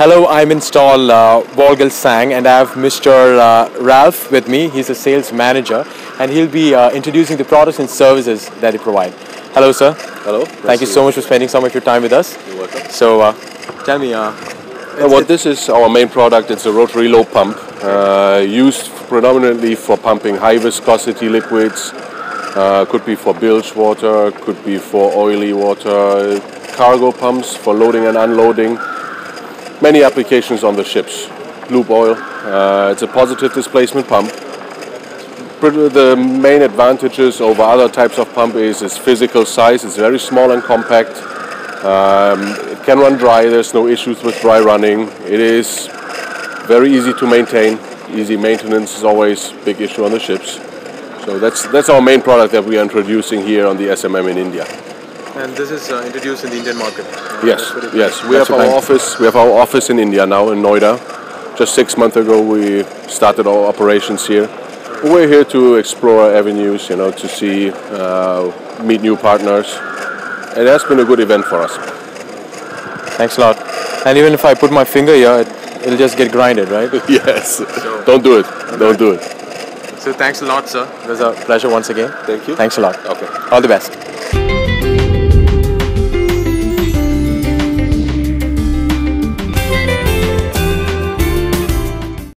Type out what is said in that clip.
Hello, I'm install uh, Vogelsang and I have Mr. Uh, Ralph with me. He's a sales manager and he'll be uh, introducing the products and services that he provide. Hello, sir. Hello. Thank you so much for spending some of your time with us. You're welcome. So, uh, tell me, uh, Uh, what this is our main product. It's a rotary lobe pump uh, used predominantly for pumping high viscosity liquids. Uh, could be for bilge water, could be for oily water, cargo pumps for loading and unloading. Many applications on the ships. Lube oil. Uh, it's a positive displacement pump. The main advantages over other types of pump is its physical size. It's very small and compact. Um, it can run dry. There's no issues with dry running. It is very easy to maintain. Easy maintenance is always a big issue on the ships. So that's that's our main product that we are introducing here on the SMM in India. And this is uh, introduced in the Indian market. Yes, yes. We That's have our I'm- office. We have our office in India now in Noida. Just six months ago, we started our operations here. We're here to explore avenues, you know, to see, uh, meet new partners. It has been a good event for us. Thanks a lot. And even if I put my finger here, it, it'll just get grinded, right? yes. Don't do it. Don't do it. So thanks a lot, sir. It was a pleasure once again. Thank you. Thanks a lot. Okay. All the best.